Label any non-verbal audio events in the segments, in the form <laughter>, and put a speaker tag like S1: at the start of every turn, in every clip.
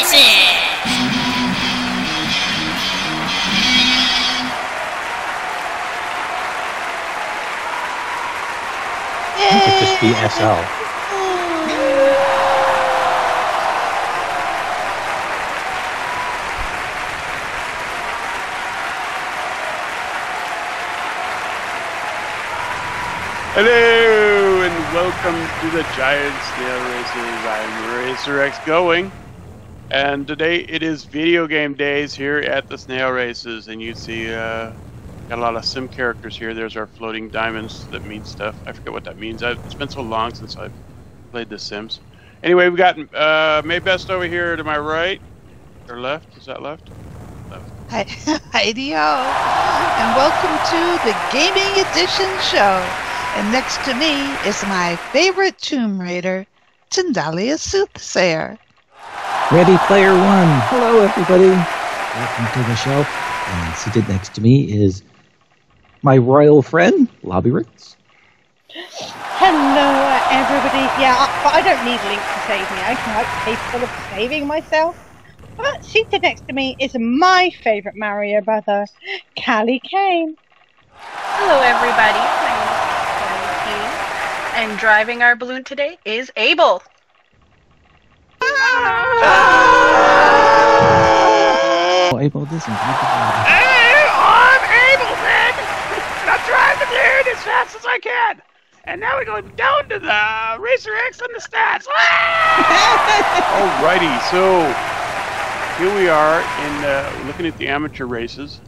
S1: Races!
S2: It could just be SL.
S3: Hello and welcome to the Giant Snail Races. I'm Racer X Gullwing, and today it is video game days here at the Snail Races. And you see, uh, got a lot of sim characters here. There's our floating diamonds that mean stuff. I forget what that means. I, it's been so long since I've played The Sims. Anyway, we got uh, Mae Best over here to my right or left. Is that left?
S4: Hi, <laughs> Heidi ho, and welcome to the Gaming Edition show. And next to me is my favorite Tomb Raider, Tindallia Soothsayer.
S2: Ready Player One. Hello, everybody. Welcome to the show. And seated next to me is my royal friend, Lobby Ritz.
S5: Hello, everybody. Yeah, I- but I don't need Link to save me. I'm quite capable of saving myself. But seated next to me is my favourite Mario brother, Cally Kane.
S6: Hello, everybody. My name is Karen Keen, and driving our balloon today is Able.
S2: Oh, Able, this is
S3: Hey, I'm Ableton! And I'm driving the balloon as fast as I can! And now we're going down to the Racer X and the stats. Alrighty, so here we are in uh, looking at the amateur races,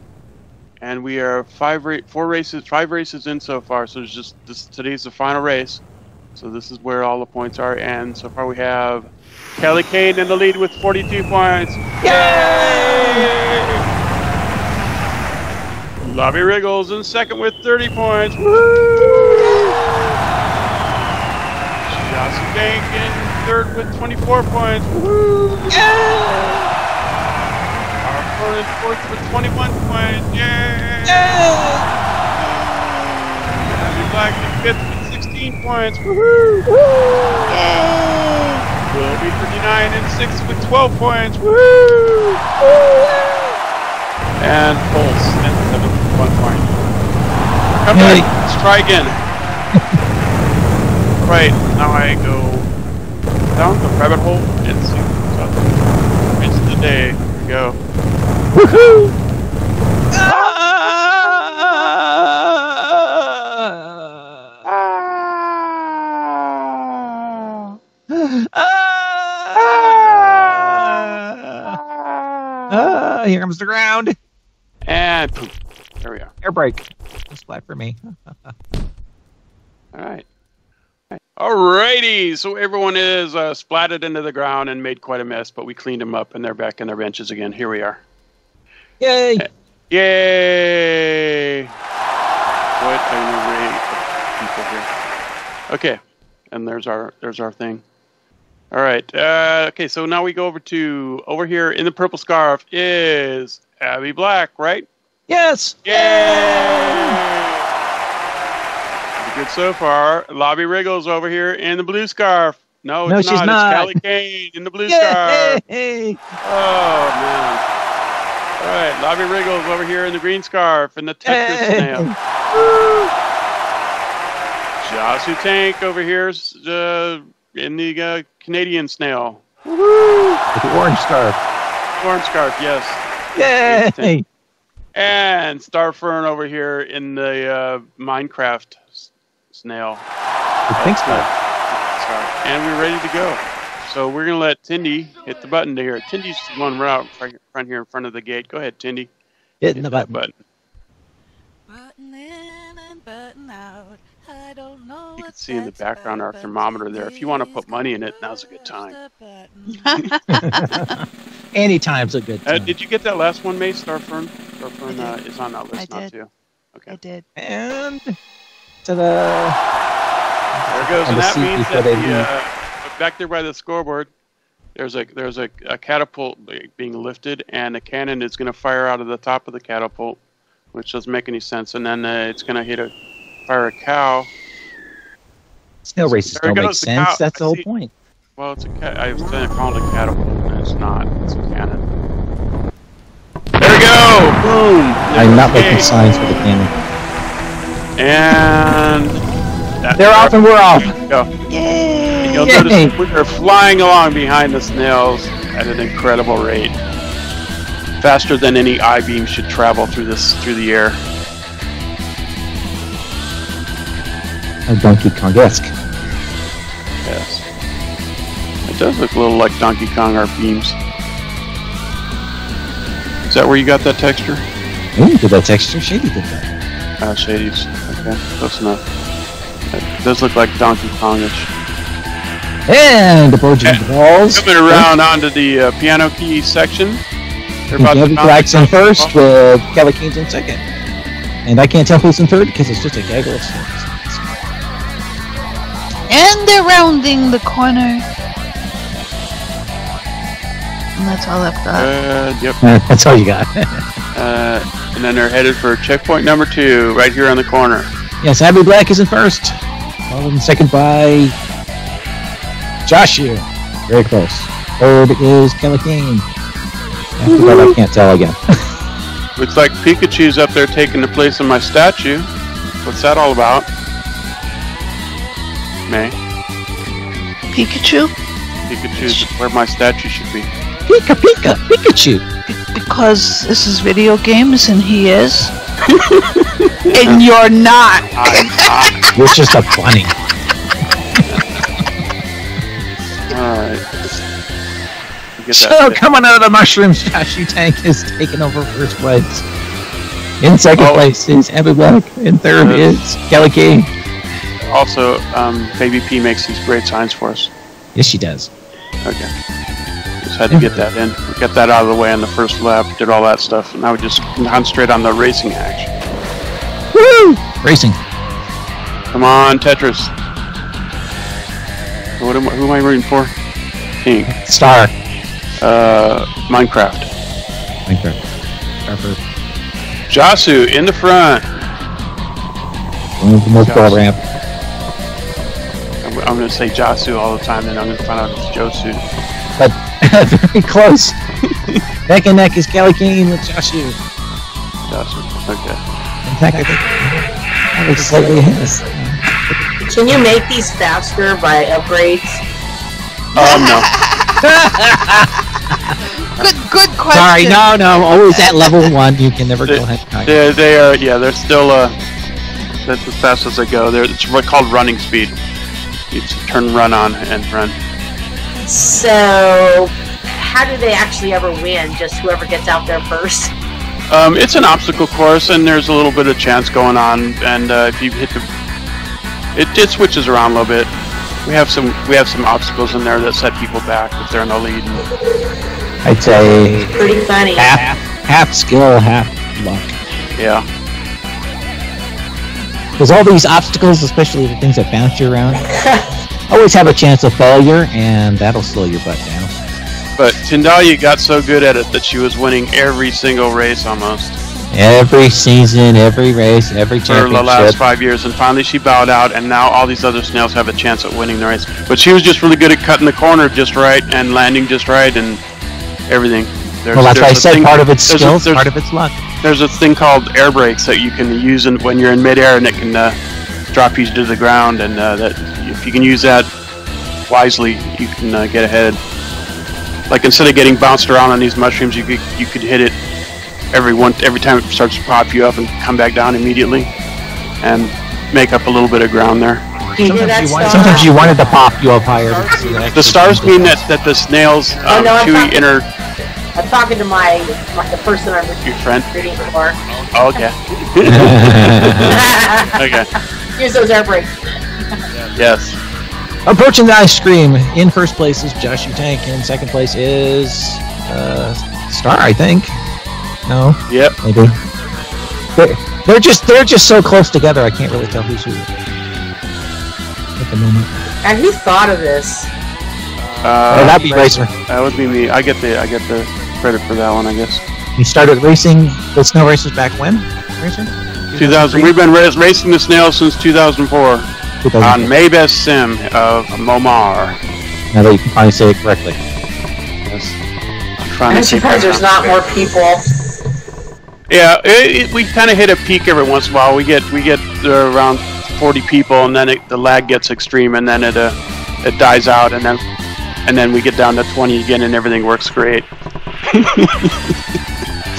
S3: and we are five, ra- four races, five races in so far. So it's just this today's the final race. So this is where all the points are, and so far we have Kelly Kane in the lead with 42 points. Yay! Lobbie Riggles in second with 30 points. Woo! Johnson Dank in third with 24 points. Woo! Yeah! Our opponent fourth with 21 points. Yay! Abby Black in fifth with 16 points. Woohoo! Will be 39 and 6 with 12 points. Woo! And Pulse and 7 with 1 point. Come
S2: Hey.
S3: back. Let's try again. <laughs> right, now I go down the rabbit hole and see what's up. It's the day. Here we go.
S2: Woohoo! Ah, <laughs> here comes the ground.
S3: And poof. There we are.
S2: Air brake. Just flat for me. <laughs>
S3: All right. Alrighty, so everyone is uh, splatted into the ground and made quite a mess, but we cleaned them up and they're back in their benches again. Here we are.
S2: Yay!
S3: Yay! What an array of people here. Okay, and there's our there's our thing. All right. Uh, okay, so now we go over to over here in the purple scarf is Abby Black, right?
S2: Yes!
S3: Yay! Good so far. Lobbie Riggles over here in the blue scarf. No,
S2: No,
S3: it's
S2: she's
S3: not.
S2: not.
S3: It's Cally Kane in the blue scarf.
S2: Yay!
S3: Oh man! All right, Lobbie Riggles over here in the green scarf and the Tetris
S2: Hey.
S3: snail. Jasu Tank over here uh, in the uh, Canadian snail.
S2: With the orange scarf.
S3: Orange scarf, yes.
S2: Yay!
S3: And Starr Ferne over here in the uh, Minecraft s- snail.
S2: The pink scarf.
S3: Scarf. And we're ready to go. So we're gonna let Tindy hit the button to here. Tindy's the one right out front front here in front of the gate. Go ahead, Tindy.
S2: Hitting the
S3: that
S2: button.
S3: button.
S4: Button in and button out. I don't know
S3: You can see in the background our
S4: about, but
S3: thermometer there. If you want to put money in it, now's a good time.
S4: the <laughs> button. <laughs>
S2: Anytime's a good
S3: Uh,
S2: time.
S3: did you get that last one, Mae? Starfern? Starr Ferne
S4: I
S3: uh, is on that list
S4: I
S3: now
S4: did.
S3: too. Okay.
S4: I did.
S2: And ta-da!
S3: There goes, and that means that the, uh, back there by the scoreboard, there's a there's a, a catapult being lifted, and a cannon is going to fire out of the top of the catapult, which doesn't make any sense. And then uh, it's going to hit a fire a cow.
S2: Snail races
S3: There
S2: don't make sense.
S3: cow.
S2: That's the whole
S3: see.
S2: point.
S3: Well, it's a ca- I was going to call it a catapult, and it's not. It's a cannon. There we go! Boom!
S2: I'm not making signs for the cannon.
S3: And that-
S2: They're off and we're off.
S3: Go.
S4: Yay!
S3: You'll
S2: Yay.
S3: notice we are flying along behind the snails at an incredible rate, faster than any I-beam should travel through this through the air.
S2: A Donkey Kong-esque.
S3: Yes, it does look a little like Donkey Kong art beams. Is that where you got that texture?
S2: Ooh, did that texture? Shady did that.
S3: Uh, Shady's. Okay, close enough. It does look like Donkey Kongish.
S2: And the Belgian balls.
S3: Coming around onto the uh, piano key section. They're about to
S2: Gabby
S3: bounce
S2: Black's in first with Kelly in second. And I can't tell who's in third because it's just a gaggle of snails.
S4: And they're rounding the corner. And that's all I've got.
S3: Uh, yep. <laughs>
S2: That's all you got. <laughs>
S3: Uh, and then they're headed for checkpoint number two, right here on the corner.
S2: yes, Abby Black is in first. Followed in second by Joshua. Very close. Third is Kelly Keene. After that, I can't tell again. <laughs>
S3: Looks like Pikachu's up there taking the place of my statue. What's that all about? Mae.
S4: Pikachu?
S3: Pikachu's where my statue should be.
S2: Pika Pika Pikachu.
S4: Be- because this is video games and he is. <laughs> and you're not.
S3: I'm not.
S2: You're just a bunny.
S3: Alright.
S2: So
S3: that.
S2: coming out of the mushrooms, Joshua Tank is taking over first place. In second
S3: Oh.
S2: place is Abby Black. In third
S3: Uh,
S2: is Kelly Keene.
S3: Also, um, Baby P makes these great signs for us.
S2: Yes, she does.
S3: Okay. Just had to get that in. Get that out of the way on the first lap. Did all that stuff. and Now we just concentrate on the racing action.
S2: Woo! Racing.
S3: Come on, Tetris. What am who am I rooting for? King.
S2: Star.
S3: Uh, Minecraft.
S2: Minecraft. Harper.
S3: Jasu in the front.
S2: Going to the most ball ramp.
S3: I'm, I'm going to say Jasu all the time, then I'm going to find out it's Josu.
S2: But <laughs> very close. <laughs> neck and neck is Kelly Kane with Joshua.
S3: Jasu. Okay.
S2: In fact, I think I was slightly ahead.
S1: Can you make these faster by upgrades?
S3: Oh no. <laughs>
S4: Good, good question.
S2: Sorry, no, no. Always at level one. You can never go ahead. and
S3: They, they are. Yeah, they're still. Uh, that's as fast as they go. They're, it's what called running speed. You turn run on and run.
S1: So, how do they actually ever win? Just whoever gets out there first?
S3: Um, it's an obstacle course, and there's a little bit of chance going on. And uh, if you hit the, it, it switches around a little bit. We have some we have some obstacles in there that set people back if they're in the lead.
S2: I'd say
S1: Pretty funny.
S2: half, half skill, half luck.
S3: Yeah,
S2: Because all these obstacles, especially the things that bounce you around, <laughs> always have a chance of failure, and that'll slow your butt down.
S3: but Tindallia got so good at it that she was winning every single race almost
S2: Every season, every race, every
S3: for the last five years, and finally she bowed out, and now all these other snails have a chance at winning the race. But she was just really good at cutting the corner just right and landing just right and everything. There's,
S2: Well, that's why I said part of it's
S3: there's a-
S2: skills, part of it's luck.
S3: There's a thing called air brakes that you can use in, when you're in midair, and it can uh, drop you to the ground. And uh, that if you can use that wisely, you can uh, get ahead. Like instead of getting bounced around on these mushrooms, you could you could hit it every one every time it starts to pop you up and come back down immediately, and make up a little bit of ground there.
S1: You
S2: Sometimes you,
S1: star?
S2: sometimes you wanted to pop you up higher. to see that
S3: The stars mean that, that the snails
S1: Oh,
S3: um,
S1: no, I'm
S3: chewy inner
S1: I'm talking to my, my the person I'm
S3: your friend.
S1: recruiting for.
S3: Oh, okay. <laughs> okay.
S1: Use those air brakes.
S3: Yes.
S2: Approaching the ice cream. In first place is Joshua Tank. In second place is uh, Star, I think. No,
S3: Yep.
S2: maybe. They're, they're just they're just so close together. I can't really tell who's who at the moment.
S1: And who thought of this?
S3: Uh,
S2: oh, that'd be Racer.
S3: That would be me. I get the I get the credit for that one, I guess.
S2: He started racing the snow races back when? Racer?
S3: 2000. We've been ra- racing the snails since 2004 on
S2: 2000.
S3: Mae Best Sim of Momar.
S2: Now that you can finally say it correctly.
S3: Yes. I'm trying
S1: I'm
S3: to
S1: surprised there's not more people.
S3: Yeah, it, it, we kind of hit a peak every once in a while. We get we get uh, around 40 people, and then it, the lag gets extreme, and then it uh, it dies out, and then and then we get down to 20 again, and everything works great. <laughs>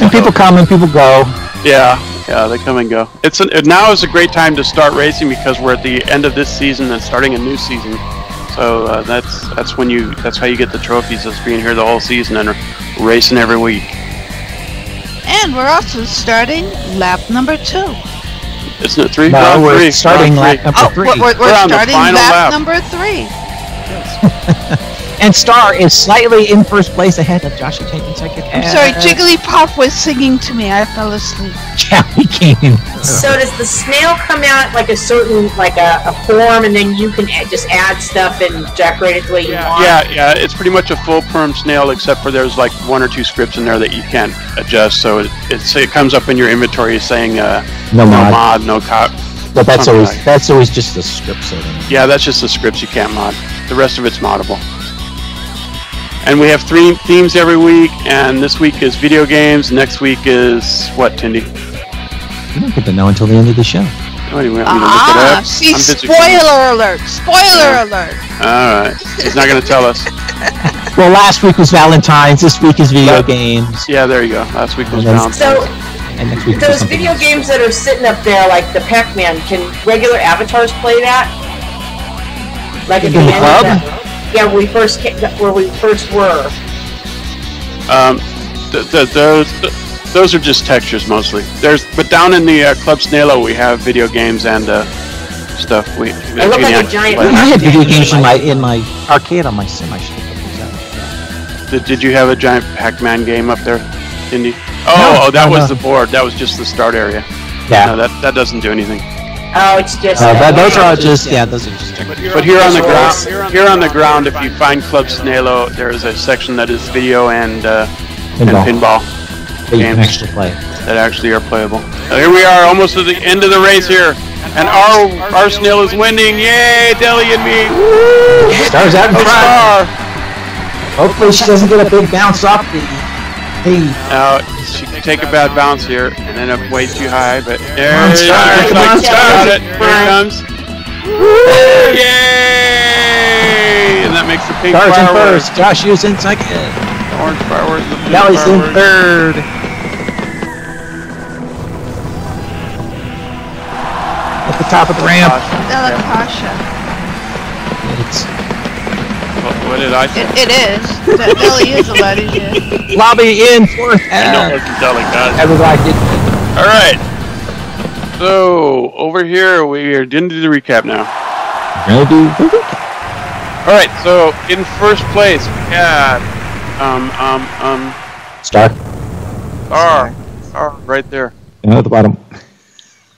S2: And people come and people go.
S3: Yeah, yeah, they come and go. It's an, now is a great time to start racing because we're at the end of this season and starting a new season. So uh, that's that's when you that's how you get the trophies is being here the whole season and racing every week.
S4: And we're also starting lap number two.
S3: Isn't it three?
S2: No,
S3: Round
S2: we're
S3: three.
S2: starting
S3: Round
S2: lap
S3: three.
S2: number
S4: Oh,
S2: three.
S4: we're, we're,
S3: We're on the
S4: starting
S3: final
S4: lap,
S3: lap.
S4: number three. <laughs>
S2: And Star is slightly in first place ahead of Joshua taking second.
S4: I'm sorry, Jigglypuff was singing to me. I fell asleep. <laughs>
S2: Yeah, he came in.
S1: So does the snail come out like a certain like a, a form, and then you can add, just add stuff and decorate it the way you
S3: Yeah,
S1: want?
S3: yeah, yeah. It's pretty much a full perm snail, except for there's like one or two scripts in there that you can't adjust. So it, it's, it comes up in your inventory saying uh,
S2: No
S3: no
S2: mod.
S3: mod, no cop.
S2: But that's always
S3: like-
S2: that's always just the script setting.
S3: Yeah, that's just the scripts you can't mod. The rest of it's moddable. And we have three themes every week, and this week is video games. Next week is what, Tindy?
S2: You don't get to know until the end of the show.
S3: Oh, you want me to look it
S4: Ah,
S3: up?
S4: see,
S3: I'm
S4: spoiler alert! Spoiler
S3: Yeah.
S4: alert!
S3: All right, he's not going to tell us. <laughs>
S2: Well, last week was Valentine's. This week is video
S3: But-
S2: games.
S3: Yeah, there you go. Last week was
S2: And
S3: Valentine's.
S1: So
S2: And next week is
S1: those video
S2: else.
S1: games that are sitting up there, like the Pac-Man, can regular avatars play that? Like
S2: In the
S1: end
S2: club?
S1: Of the, yeah, where we first ca- where we first were.
S3: Um, th- th- those those are just textures mostly. There's but down in the uh, Club Snailo we have video games and uh, stuff. We
S1: It looked like a giant-
S3: play.
S2: I had video games in my in my arcade on my sim. I should have put those out.
S3: Did, did you have a giant Pac-Man game up there, Indy? Oh,
S2: No,
S3: oh, that
S2: no,
S3: was
S2: no.
S3: the board. That was just the start area. No,
S2: Yeah.
S3: that that doesn't do anything.
S1: Oh, it's just.
S2: Uh, that, those are all just yeah. Those are just.
S3: But here on the ground, here on the ground, if you find Club Snailo, there is a section that is video and uh, and
S2: Pinball.
S3: pinball
S2: that you can
S3: games.
S2: actually play.
S3: that actually are playable. Uh, here we are, almost at the end of the race here, and our our snail is winning! Yay, Deli and me!
S2: Star's out in front.
S3: Star!
S2: Hopefully she doesn't get a big bounce off the. Hey,
S3: Now she can take a bad bounce here and end up way too high, but there
S2: on,
S3: it is.
S2: Star, come on,
S3: got it. Here it comes. Yay! And that makes the pink
S2: Star's in
S3: fireworks.
S2: first. Josh is in second.
S3: Orange fireworks. The blue
S2: Nelly's in third. At the top of the ramp.
S4: Delicasha.
S2: It's
S3: What, what did I say?
S4: It, it is. That really is a lot easier. <laughs>
S2: Lobby in fourth.
S3: I know
S2: Uh,
S3: it wasn't Delicat.
S2: everybody did.
S3: All right. So over here we are didn't do the recap now.
S2: We're gonna do the recap.
S3: All right. So in first place we got um um um
S2: Star.
S3: Star Star right there.
S2: Down at the bottom.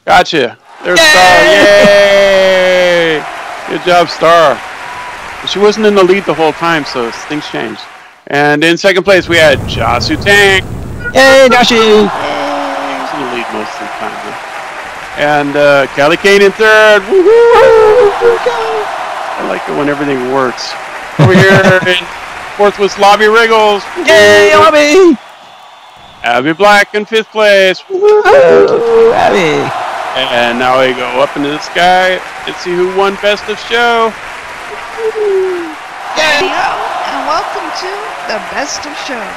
S3: Gotcha. There's Star. Yay! Good job, Star. She wasn't in the lead the whole time, so things changed. And in second place we had Jasu Tank.
S2: Yay, Joshie!
S3: She's in the lead most of the time. Huh? And uh, Cally Kane in third. I like it when everything works. Over here in fourth was Lobbie Riggles.
S2: Yay, Lobby!
S3: Abby Black in fifth place.
S2: Abby!
S3: And now we go up into the sky and see who won Best of Show.
S4: Yo, and welcome to the best of show.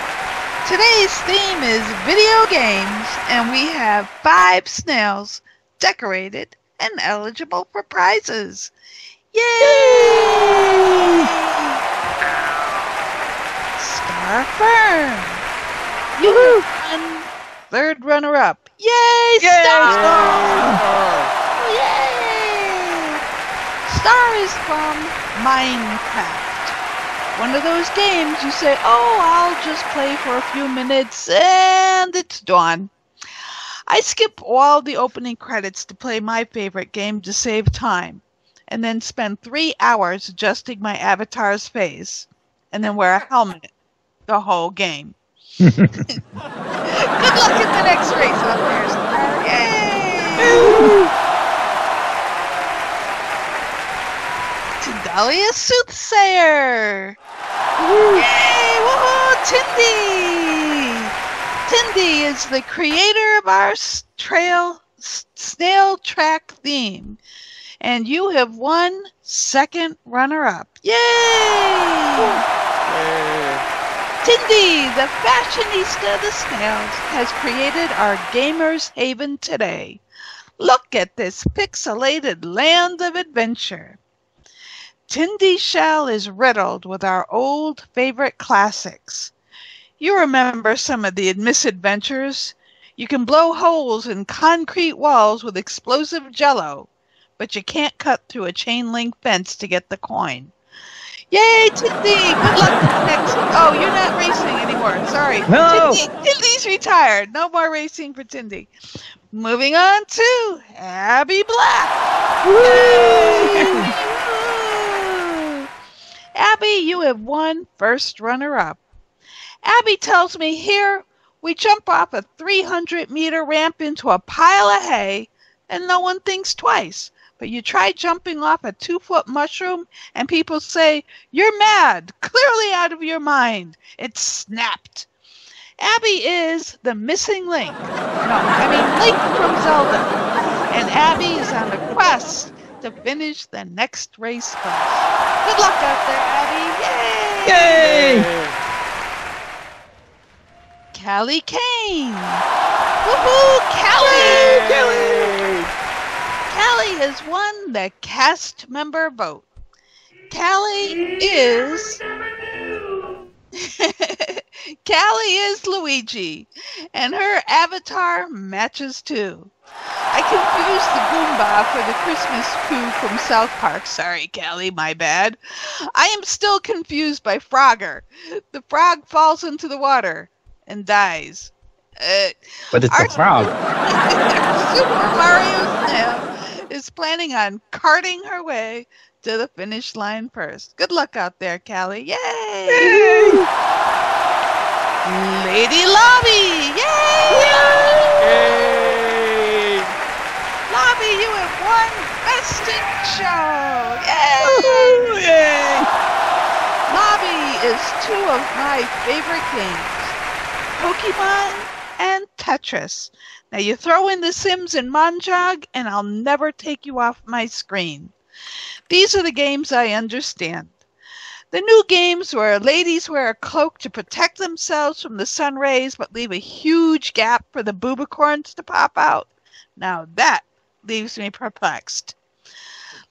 S4: Today's theme is video games, and we have five snails decorated and eligible for prizes. Yay! Starr Ferne. Yoo-hoo! Third runner up. Yay, Star! Yay! Star oh, is from Minecraft. One of those games you say, oh, I'll just play for a few minutes and it's done. I skip all the opening credits to play my favorite game to save time, and then spend three hours adjusting my avatar's face, and then wear a helmet the whole game. <laughs> Good luck in the next race out there, Star. Yay! Tindallia Soothsayer. Yay! Woohoo! Tindy! Tindy is the creator of our trail snail track theme. And you have won second runner up. Yay! Tindy, the fashionista of the snails, has created our Gamers Haven today. Look at this pixelated land of adventure. Tindy Shell is riddled with our old favorite classics. You remember some of the misadventures. You can blow holes in concrete walls with explosive jello, but you can't cut through a chain link fence to get the coin. Yay, Tindy! Good luck next. Oh, you're not racing anymore. Sorry.
S2: No!
S4: Tindy, Tindy's retired. No more racing for Tindy. Moving on to Abby Black. Yay! Abby, you have won first runner up. Abby tells me here we jump off a 300 meter ramp into a pile of hay and no one thinks twice. But you try jumping off a two foot mushroom and people say, You're mad, clearly out of your mind. It snapped. Abby is the missing link. No, I mean Link from Zelda. And Abby is on a quest to finish the next race first. Good luck out there, Abby. Yay!
S2: Yay!
S4: Cally Kane. Woohoo, Callie!
S3: Yay!
S4: Callie has won the cast member vote. Callie is. <laughs> Callie is Luigi, and her avatar matches too. I confused the Goomba for the Christmas poo from South Park. Sorry, Callie, my bad. I am still confused by Frogger. The frog falls into the water and dies. Uh,
S2: But it's
S4: Our-
S2: a frog. <laughs>
S4: Super Mario Snail is planning on carting her way to the finish line first. Good luck out there, Callie. Yay! Lady Lobby! Yay!
S3: Yay!
S4: Lobby, you have won Best in Show! Yay!
S2: Yay!
S4: Lobby is two of my favorite games Pokemon and Tetris. Now, you throw in The Sims and Mahjong, and I'll never take you off my screen. These are the games I understand. The new games where ladies wear a cloak to protect themselves from the sun rays but leave a huge gap for the boobicorns to pop out. Now that leaves me perplexed.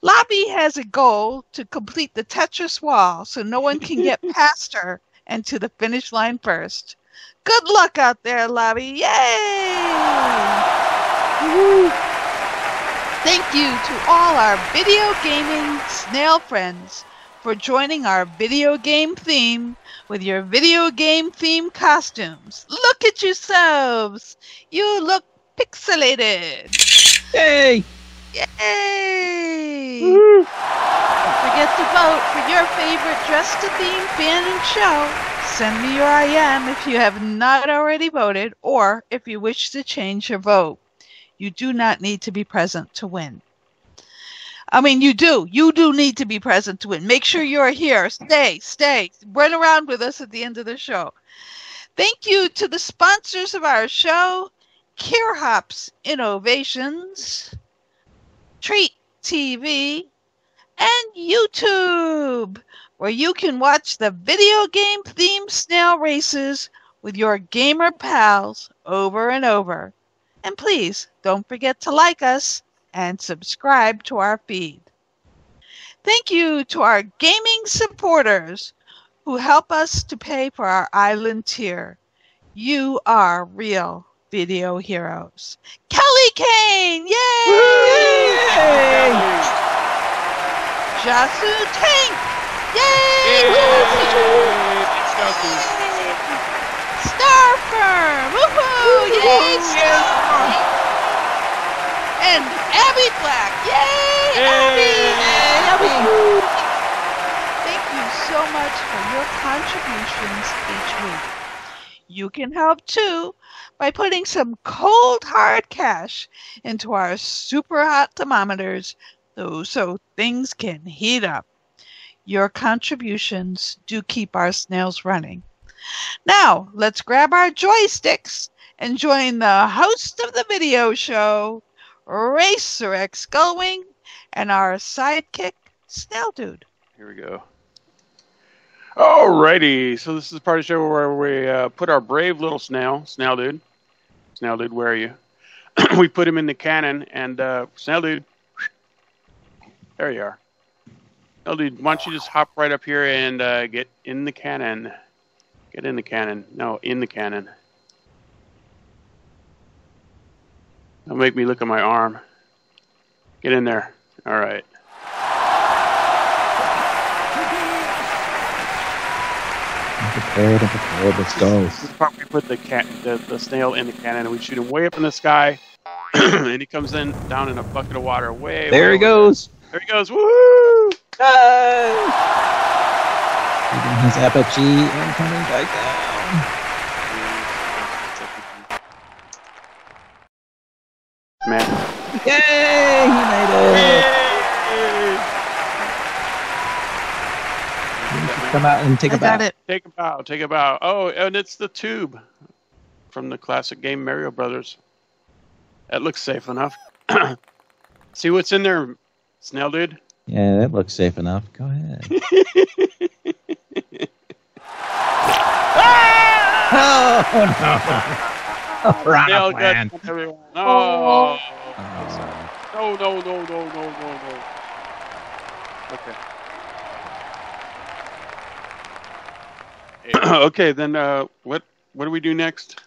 S4: Lobby has a goal to complete the Tetris wall so no one can get <laughs> past her and to the finish line first. Good luck out there, Lobby. Yay! Thank you to all our video gaming snail friends for joining our video game theme with your video game theme costumes. Look at yourselves. You look pixelated.
S2: Yay!
S4: Yay! Don't forget to vote for your favorite Dress to Theme fan and show. Send me your IM if you have not already voted or if you wish to change your vote. You do not need to be present to win. I mean, you do. You do need to be present to win. Make sure you're here. Stay, stay. Run around with us at the end of the show. Thank you to the sponsors of our show, Hops Innovations, Treet TV, and YouTube, where you can watch the video game themed snail races with your gamer pals over and over. And please don't forget to like us and subscribe to our feed. Thank you to our gaming supporters who help us to pay for our island tier. You are real video heroes. Kelly Kane! Yay! Jasu Tank! Yay!
S3: Yay! It's Goku.
S4: Starr Ferne! Woohoo! Yay! Star! And Abby Black! Yay! Abby! Abby! Thank you so much for your contributions each week. You can help too by putting some cold hard cash into our super hot thermometers so things can heat up. Your contributions do keep our snails running. Now, let's grab our joysticks and join the host of the video show, Racer X Gullwing, and our sidekick, Snail Dude.
S3: Here we go. Alrighty, so this is the part of the show where we uh, put our brave little snail, Snail Dude. Snail Dude, where are you? <clears throat> we put him in the cannon, and uh, Snail Dude, there you are. Snail Dude, why don't you just hop right up here and uh, get in the cannon? Get in the cannon. No, in the cannon. Don't make me look at my arm. Get in there. All right.
S2: I'm prepared, I'm prepared. Let's go.
S3: This is the part where we put the cat, the, the snail in the cannon, and we shoot him way up in the sky, <clears throat> and he comes in down in a bucket of water. Way
S2: There
S3: way
S2: he goes.
S3: There. there he goes. Woo!
S2: Hey! Leaving his apogee and coming back down. Yay! He made it. Come out and take
S4: I
S2: a bow.
S4: got it.
S3: Take a bow. Take a bow. Oh, and it's the tube from the classic game Mario Brothers. That looks safe enough. <clears throat> See what's in there, Snail Dude?
S2: Yeah, that looks safe enough. Go ahead. <laughs> <laughs> oh no! <laughs> We're on a plan.
S3: got everyone. No.
S2: Oh.
S3: No, no, no, no, no, no, no. Okay. <clears throat> okay, then uh, what what do we do next?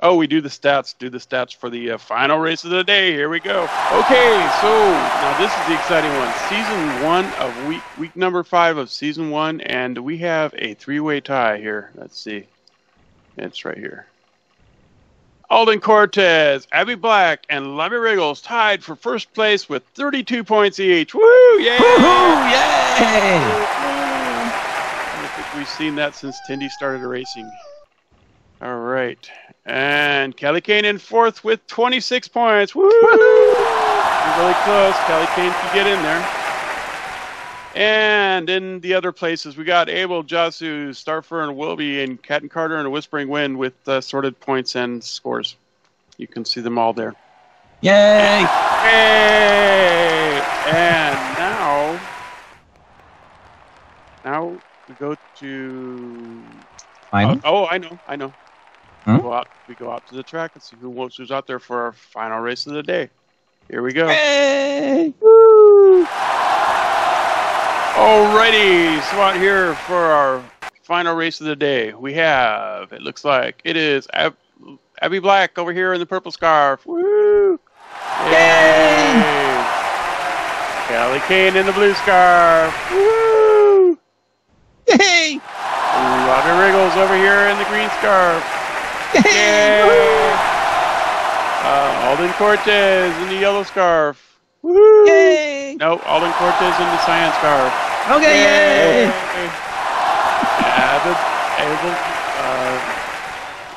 S3: Oh, we do the stats. Do the stats for the uh, final race of the day. Here we go. Okay, so now this is the exciting one. Season one of week week number five of season one, and we have a three way tie here. Let's see. It's right here. Alden Cortes, Abby Black, and Levy Riggles tied for first place with 32 points each. Woo! Yay!
S2: Woohoo! Yay!
S3: I don't think we've seen that since Tindy started racing. All right. And Kelly Kane in fourth with 26 points. Woo! You're really close. Kelly Kane can get in there. And in the other places, we got Able, Jasu, Starfur, and Wilby, and Cat and Carter, and a Whispering Wind with uh, sorted points and scores. You can see them all there.
S2: Yay!
S3: Hey! And now, now we go to.
S2: Final.
S3: Oh, I know, I know.
S2: Huh?
S3: We, go out, we go out to the track and see who wants who's out there for our final race of the day. Here we go.
S2: Yay!
S3: Alrighty, so out here for our final race of the day, we have. It looks like it is Ab- Abby Black over here in the purple scarf. Woo! Yay! Kelly Kane in the blue scarf. Woo!
S2: Yay!
S3: Roger Riggles over here in the green scarf. Yay! Uh, Alden Cortes in the yellow scarf. Woo!
S2: Yay!
S3: No, Alden Cortes in the science car.
S2: Okay, yay!
S3: Able, Able, uh,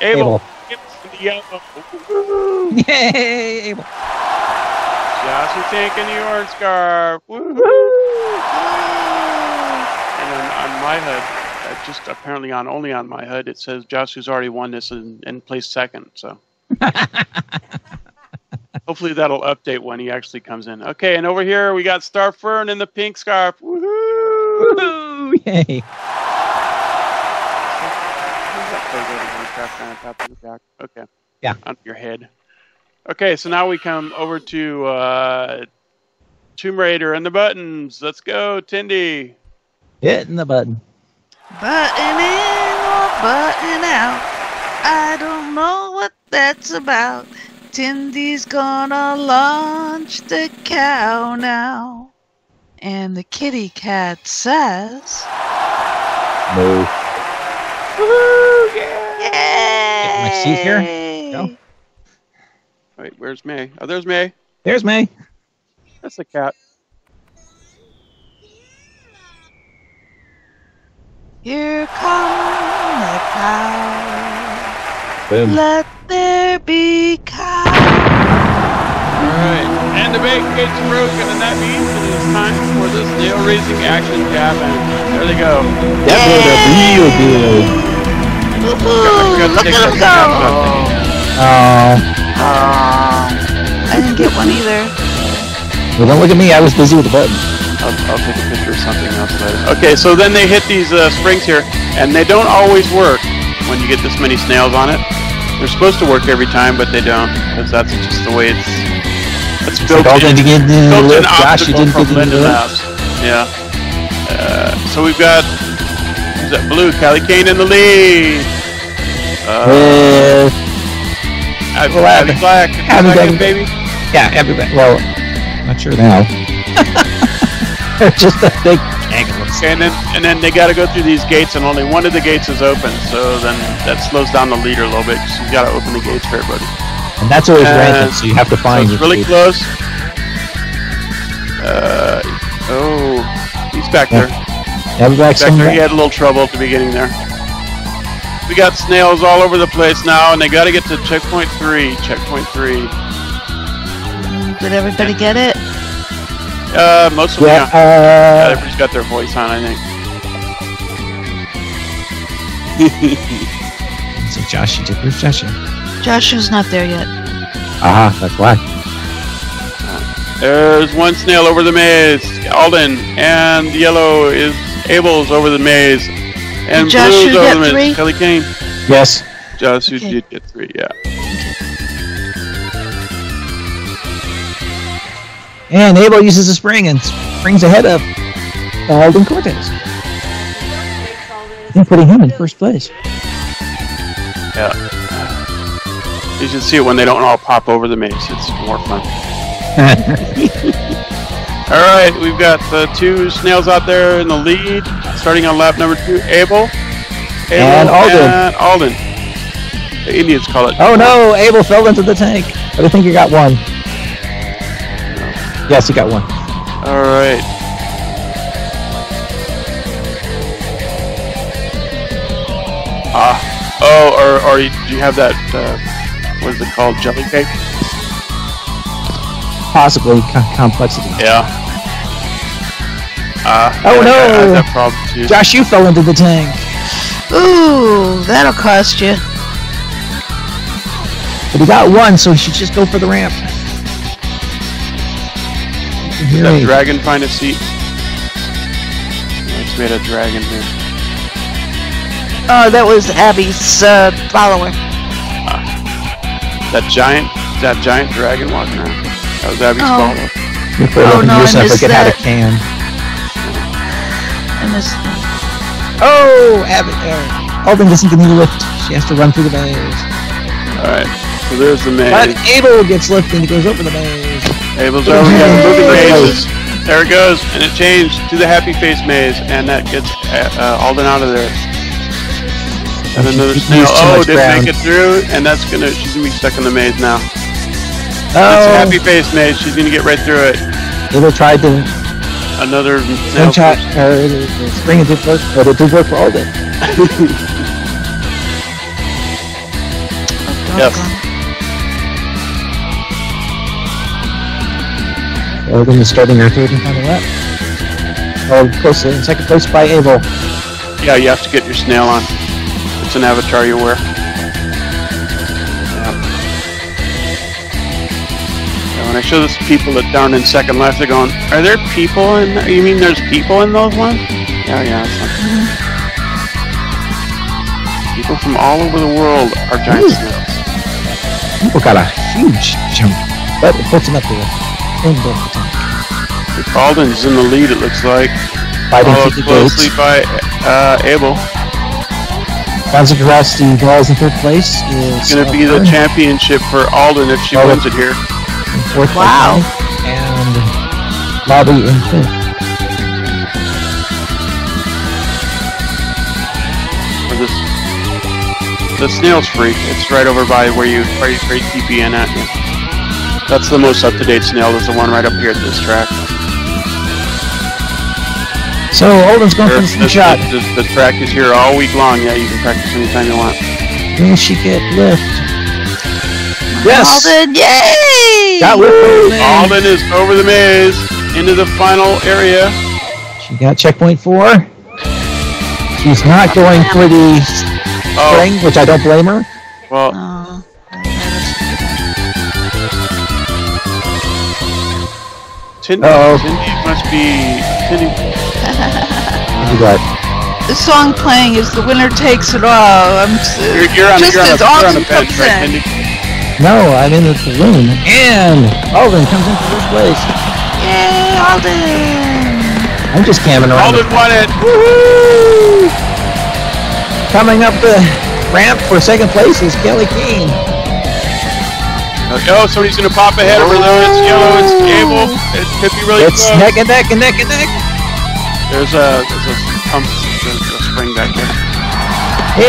S3: Able. in the yellow. Woo! <laughs>
S2: Yay! Able.
S3: Joshua Tank in the orange scarf. Woo! And on, on my HUD, uh, just apparently on only on my HUD, it says Joshua's already won this and, and placed second. So <laughs> hopefully that'll update when he actually comes in. Okay, and over here we got Starr Ferne in the pink scarf. Woohoo!
S2: Woohoo! Yay!
S3: Who's that logo of Minecraft on top of the back? Okay.
S2: Yeah.
S3: On your head. Okay, so now we come over to uh, Tomb Raider and the buttons. Let's go, Tindy.
S2: Hitting the button.
S4: Button in or button out. I don't know what that's about. Tindy's gonna launch the cow now. And the kitty cat says,
S2: Moo.
S3: Woohoo! Yeah!
S4: Yay!
S2: Get my seat here? Go.
S3: Wait, where's Mae? Oh, there's Mae.
S2: There's Mae.
S3: That's the cat.
S4: Here come the cow.
S2: Boom.
S4: Let there be cow.
S3: All right. And the bait gets broken, and that means it is time for this nail raising action to happen. There they go.
S2: That blew the real good.
S4: Woohoo! Look at him
S3: that
S4: go!
S2: Oh,
S4: I didn't get one either.
S2: well, don't look at me. I was busy with the button.
S3: I'll, I'll take a picture of something else later. Okay, so then they hit these uh, springs here, and they don't always work when you get this many snails on it. They're supposed to work every time, but they don't, because that's just the way it's it's built
S2: All
S3: in.
S2: get in the
S3: built-in
S2: lift? Josh, you didn't get in the lift?
S3: Labs. Yeah. Uh, so we've got who's that? Blue Cally Kane in the lead. Uh,
S2: Uh,
S3: Abby
S2: well,
S3: Abby
S2: Abby-
S3: Black,
S2: Abby
S3: second,
S2: Black-
S3: baby.
S2: yeah, everybody. Well, not sure now. They're <laughs> <laughs> just a big tangle.
S3: And then and then they got to go through these gates, and only one of the gates is open. So then that slows down the leader a little bit. So you got to open the gates for everybody.
S2: And that's always
S3: Uh,
S2: random, so you have to
S3: So
S2: find
S3: it's really
S2: gate.
S3: close. Uh, oh, he's back there.
S2: Everybody's
S3: Back
S2: coming
S3: there, he had a little trouble at the beginning there. We got snails all over the place now, and they got to get to checkpoint three. Checkpoint three.
S4: Did everybody get it?
S3: Uh, most of them.
S2: Yeah,
S3: Yeah. Yeah,
S2: uh,
S3: everybody's got their voice on, I think. <laughs>
S2: so Josh, you did. Where's Josh?
S4: Joshua's not there yet.
S2: Ah, that's why.
S3: There's one snail over the maze, Alden, and yellow is Able's over the maze, and
S4: Did Josh,
S3: blue's over the maze.
S4: three?
S3: Kelly Kane.
S2: Yes.
S3: Josh, you
S4: Okay.
S3: did get three, yeah.
S2: And Able uses a spring and springs ahead of uh, Alden Cortes. Think putting him in first place.
S3: Yeah. You should see it when they don't all pop over the maze. It's more fun. <laughs> All right, we've got the two snails out there in the lead, starting on lap number two. Able, Able
S2: And Alden.
S3: and Alden. The Indians call it.
S2: oh no, Able fell into the tank. But I think you got one. Yes, you got one.
S3: All right. Ah. oh, or or you, do you have that? Uh, what is it called? Jelly cake?
S2: Possibly co- complexity.
S3: Yeah. Uh,
S2: Oh,
S3: I- I, I
S2: no.
S3: have that problem too.
S2: Josh, you fell into the tank.
S4: Ooh, that'll cost you.
S2: But he got one, so he should just go for the ramp.
S3: Did that
S2: Great.
S3: dragon find a seat? Let's made a dragon here.
S4: Oh, that was Abby's uh, follower.
S3: That giant, that giant dragon walking around. That was Abby's
S4: Oh.
S3: follower.
S2: You're afraid
S4: Oh,
S2: of
S4: no, I
S2: yourself like
S4: missed
S2: it had a can.
S4: I missed
S2: Oh, Abby, uh, Alden doesn't get any lift. She has to run through the maze.
S3: All right. So there's the maze.
S2: But Able gets lifted and he goes over the maze.
S3: Able's over here.
S2: Yay.
S3: Moving mazes. There it goes, and it changed to the happy face maze, and that gets uh, uh, Alden out of there. And
S2: she
S3: another
S2: used
S3: snail.
S2: too
S3: Oh,
S2: much
S3: didn't
S2: ground.
S3: make it through, and that's gonna. She's gonna be stuck in the maze now. It's a
S2: Oh,
S3: happy face maze. She's gonna get right through it.
S2: Able tried to
S3: Another snail.
S2: slingshot, or the the spring it did work, but it did work for Alden. <laughs> <laughs>
S3: Yes.
S2: Alden is starting her third and final lap. Oh, close in second place by Able.
S3: Yeah, you have to get your snail on. It's an avatar you wear. Yeah. Yeah, when I show this to people that down in second left, they're going, "Are there people in? There? You mean there's people in those ones?" Yeah, yeah. It's like, mm-hmm. people from all over the world are giant
S2: Ooh.
S3: snails.
S2: People got a huge jump, but it puts him up there. End of the tank.
S3: Alden's in the lead. It looks like,
S2: Fighting
S3: followed
S2: through the
S3: closely
S2: gates.
S3: by uh, Able.
S2: Bouncing across the balls in third place is
S3: It's gonna be the championship for Alden if she
S2: Alden.
S3: wins it here.
S2: in fourth
S4: Wow.
S2: Frank, and Lobby in fifth.
S3: This, the snail's free. It's right over by where you where you trade TP in at. That's the most up-to-date snail. Is the one right up here at this track.
S2: So Alden's going for the
S3: the,
S2: slingshot.
S3: the, the, the track is here all week long. Yeah, you can practice anytime you want.
S2: Will she get lift? Yes.
S4: Alden, yay!
S2: Got with her.
S3: Alden is over the maze into the final area.
S2: She got checkpoint four. She's not going for the
S3: Oh,
S2: string, which I don't blame her.
S3: well, Cindy,
S2: Uh-oh.
S3: Cindy must be. Cindy,
S2: You got
S4: the song playing is "The Winner Takes It All." I'm s-
S3: you're, you're on,
S4: just
S3: you're on, a,
S4: as
S3: you're on
S4: Alden
S3: a bench,
S4: comes
S3: right,
S4: in.
S3: Cindy?
S2: no. I'm in the balloon, and Alden comes in first place.
S4: Yay, Alden!
S2: I'm just camming around.
S3: Alden won it.
S2: Woohoo! Coming up the ramp for second place is Cally Kane.
S3: Oh, somebody's gonna pop ahead of her though. It's yellow. It's Gable. It could be really
S2: It's
S3: close.
S2: neck and neck and neck and neck.
S3: There's a there's a pump there's a spring back there.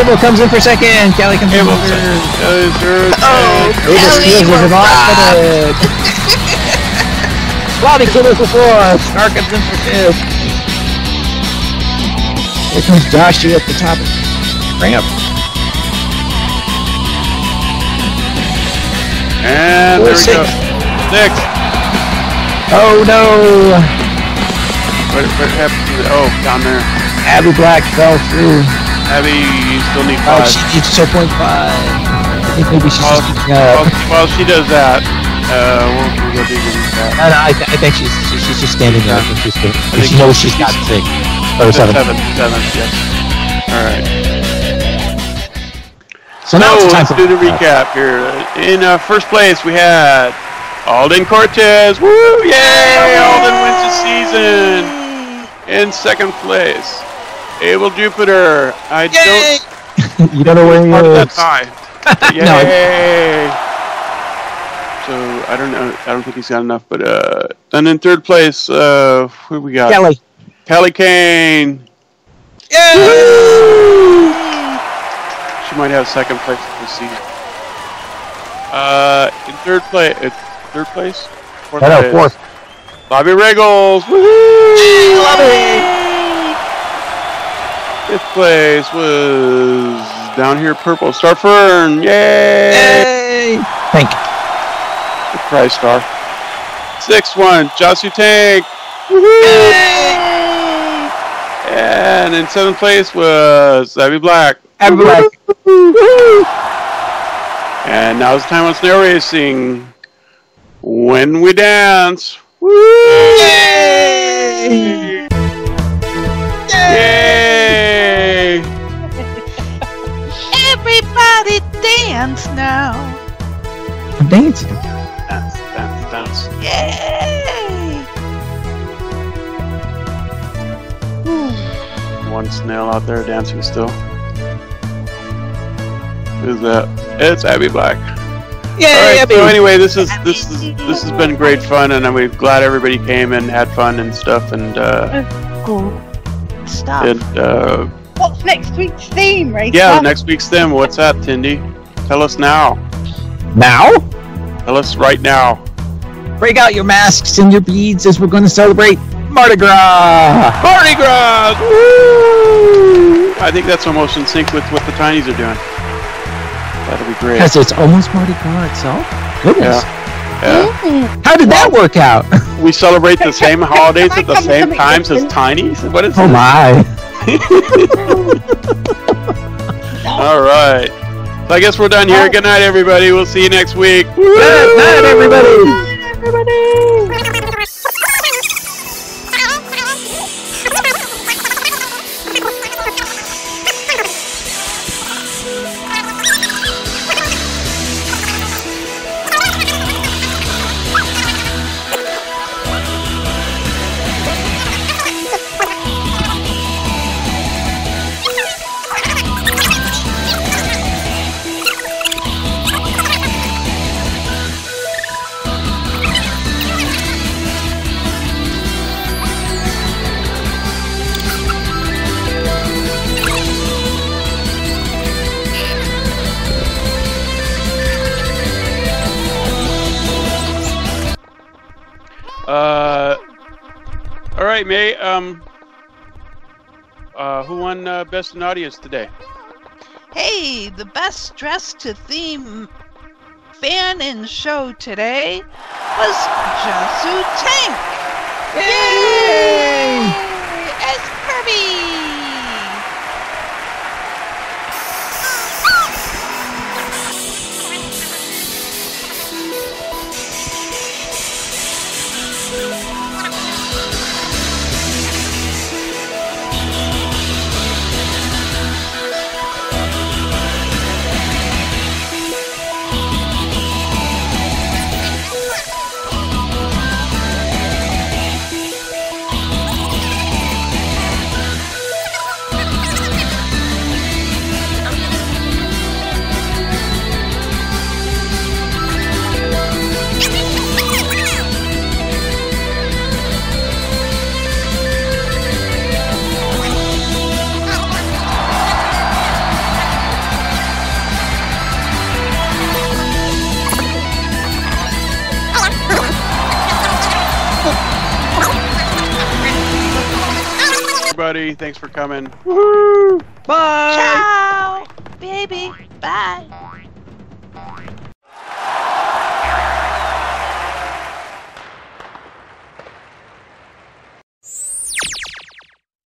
S2: Able comes in for second. Cally comes in
S3: Gable,
S2: for third.
S3: uh, third.
S4: Oh,
S3: and-
S2: Able
S4: Cally,
S2: steals
S4: we're robbed.
S2: Bobby Kidder for fourth. Starr comes in for fifth. Here comes Joshua at the top of the
S3: And there we
S2: Six.
S3: go. Six.
S2: Oh no!
S3: What, what happened to the, oh, down there.
S2: Abby Black fell through.
S3: Abby, you still need
S2: Oh,
S3: five.
S2: she needs 2.5. I think maybe she's
S3: Well,
S2: just up.
S3: while she does that, uh, we'll, we'll into that.
S2: No, no, I, th- I think she's she- she's just standing there. I think she's good.
S3: think
S2: She knows she's got six or seven.
S3: Seven, seven, yes. All right.
S2: So now
S3: So
S2: it's time
S3: let's
S2: for
S3: do the recap here. In uh, first place, we had Alden Cortes. Woo! Yay! Alden wins the season. In second place, Able Jupiter. I don't <laughs>
S2: you don't know where he
S3: part of that
S2: is.
S3: tie. <laughs>
S2: No,
S3: Yay! So I don't know. I don't think he's got enough. But uh, and in third place, uh, who we got?
S2: Cally.
S3: Cally Kane. She might have second place this season. Uh, in third place, third place, fourth
S2: No, no,
S3: place.
S2: fourth.
S3: Lobbie Riggles. Woohoo! Fifth place was down here, purple. Starr Ferne. Yay!
S2: Yay! you.
S3: The prize star. Sixth one, Josu Tank. And in seventh place was Abby Black.
S2: Abby Black.
S3: And now it's time on snail racing. When we dance. Woo!
S2: Yay!
S3: Yay! <laughs>
S4: Everybody dance now!
S2: I'm dancing.
S3: Dance, dance, dance.
S4: Yay!
S3: One snail out there dancing still. Who's that? It's Abby Black.
S2: Yay,
S3: All right.
S2: Abby.
S3: So anyway, this is this is this has been great fun, and I'm glad everybody came and had fun and stuff. And uh,
S5: Cool.
S4: Stop.
S3: and uh,
S5: What's next week's theme, Rachel?
S3: yeah, next week's theme. What's that, Tindy? Tell us now.
S2: Now,
S3: Tell us right now.
S2: break out your masks and your beads as we're going to celebrate Mardi Gras.
S3: Mardi Gras! Woo! I think that's almost in sync with what the Tinies are doing. That'll be great.
S2: Because it's almost Mardi Gras itself. Goodness.
S3: Yeah.
S2: How did that work out?
S3: We celebrate the same <laughs> holidays at the same times as
S5: McDonald's?
S3: Tinies? What is
S2: oh
S3: this?
S2: my. <laughs>
S3: All right. So I guess we're done here. Good night, everybody. We'll see you next week.
S2: Good night, everybody.
S3: Uh, won best in audience today?
S4: Hey, the best dressed to theme fan in show today was Jasu Tank.
S2: Yay!
S4: As Kirby.
S3: Thanks for coming.
S4: Bye!